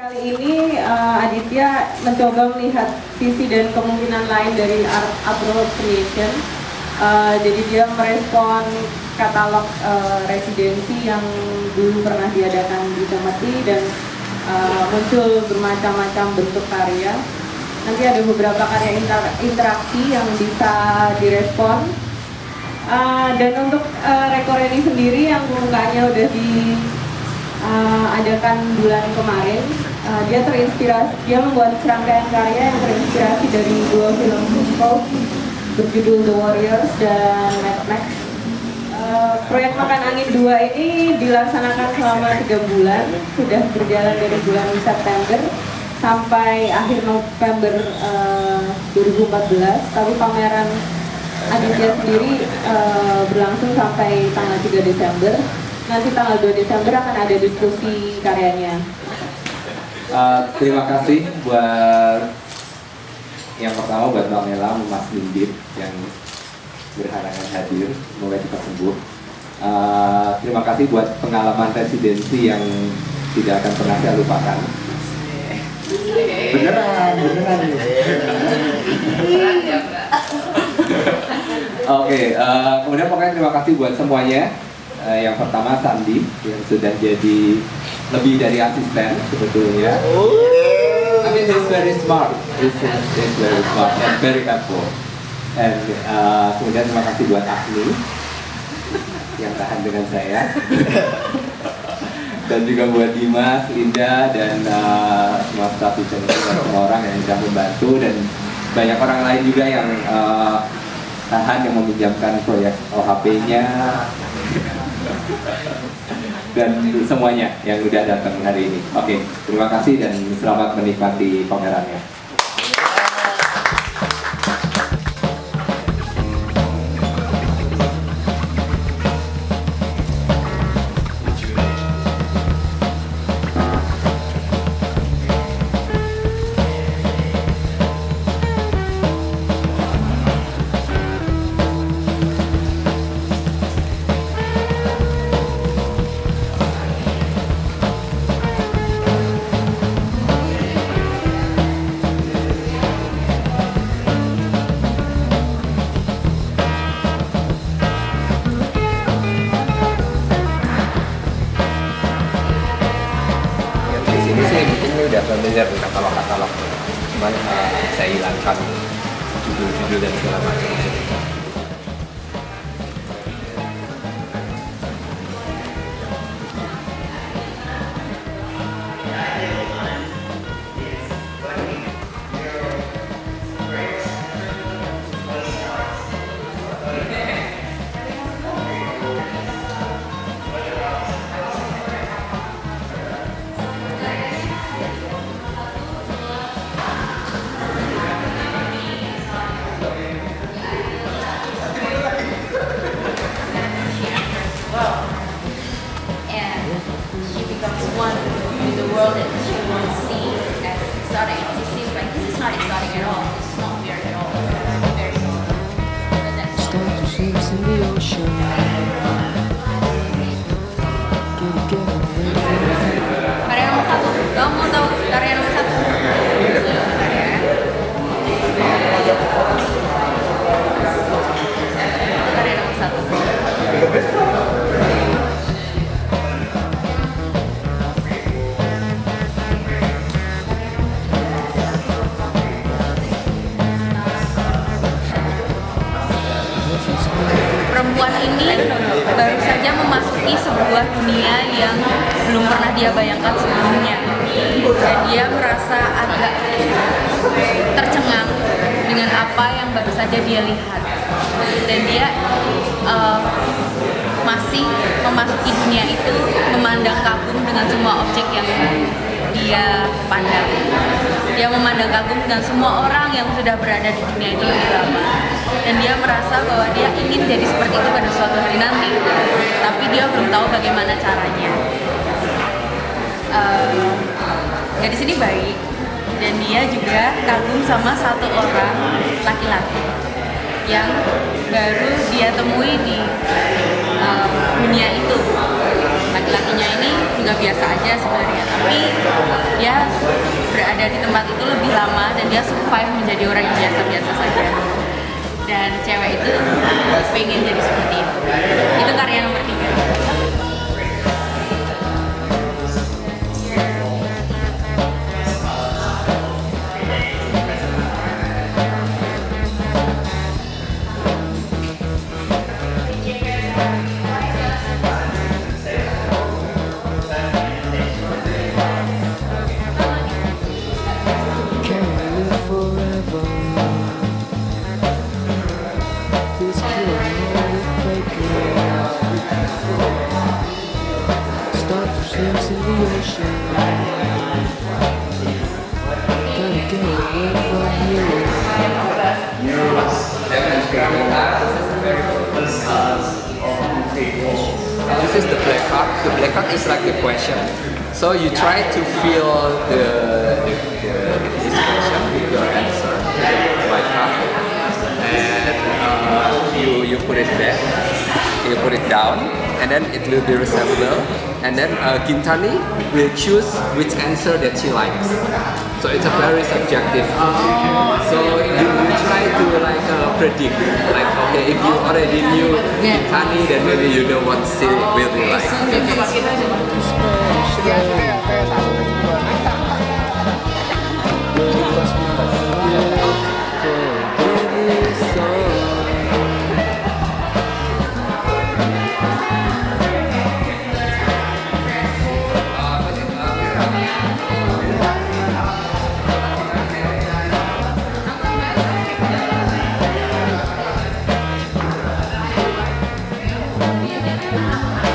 Kali ini uh, Aditya mencoba melihat sisi dan kemungkinan lain dari art appropriation. Uh, jadi dia merespon katalog uh, residensi yang dulu pernah diadakan di Cemeti dan uh, muncul bermacam-macam bentuk karya. Nanti ada beberapa karya inter interaksi yang bisa direspon. Uh, dan untuk uh, rekor ini sendiri yang mukanya udah di uh, bulan kemarin uh, dia terinspirasi dia membuat serangkaian karya yang terinspirasi dari dua film musical berjudul The Warriors dan Mad Max. Uh, proyek Makan Angin 2 ini dilaksanakan selama tiga bulan sudah berjalan dari bulan September sampai akhir November uh, 2014 tapi pameran Aditya sendiri uh, berlangsung sampai tanggal 3 Desember. Nanti tanggal 2 Desember akan ada diskusi karyanya. Uh, terima kasih buat yang pertama buat Mbak Mela, Mas Nindit yang berhalangan hadir, semoga cepat sembuh. Uh, terima kasih buat pengalaman residensi yang tidak akan pernah saya lupakan. Beneran, beneran. Oke, okay, uh, kemudian pokoknya terima kasih buat semuanya uh, yang pertama Sandi yang sudah jadi lebih dari asisten sebetulnya. I mean he's very smart, he's, he's very smart and very helpful. And uh, kemudian terima kasih buat Agni yang tahan dengan saya. dan juga buat Dimas, Linda, dan uh, semua staff di channel dan semua orang yang sudah membantu dan banyak orang lain juga yang uh, tahan yang meminjamkan proyek OHP-nya dan semuanya yang sudah datang hari ini. Oke, terima kasih dan selamat menikmati pamerannya. Saya hilangkan judul-judul dan segala macam in the world that you want to see as exotic. It seems like this is not exotic at all. It's not weird at all. Very in the ocean. But I don't. Don't. Sebuah dunia yang belum pernah dia bayangkan sebelumnya. Dan dia merasa agak tercengang dengan apa yang baru saja dia lihat. Dan dia uh, masih memasuki dunia itu memandang kagum dengan semua objek yang dia pandang. Dia memandang kagum dengan semua orang yang sudah berada di dunia itu lebih lama. Dan dia merasa bahwa dia jadi seperti itu pada suatu hari nanti. Tapi dia belum tahu bagaimana caranya. Uh, gadis ini baik. Dan dia juga kagum sama satu orang laki-laki yang baru dia temui di uh, dunia itu. Laki-lakinya ini juga biasa aja sebenarnya tapi dia berada di tempat itu lebih lama dan dia survive menjadi orang yang biasa-biasa saja dan cewek itu pengen jadi seperti itu. Itu karya is the black card. The black card is like the question. So you try to fill the, the, the this question with your answer to the white card, and uh, you you put it back, you put it down, and then it will be resembled. And then uh, Gintani will choose which answer that she likes. So it's a very subjective. So you, you try to like uh, predict, like okay, if you already knew Gintani, then maybe you know what she will be like. Yeah.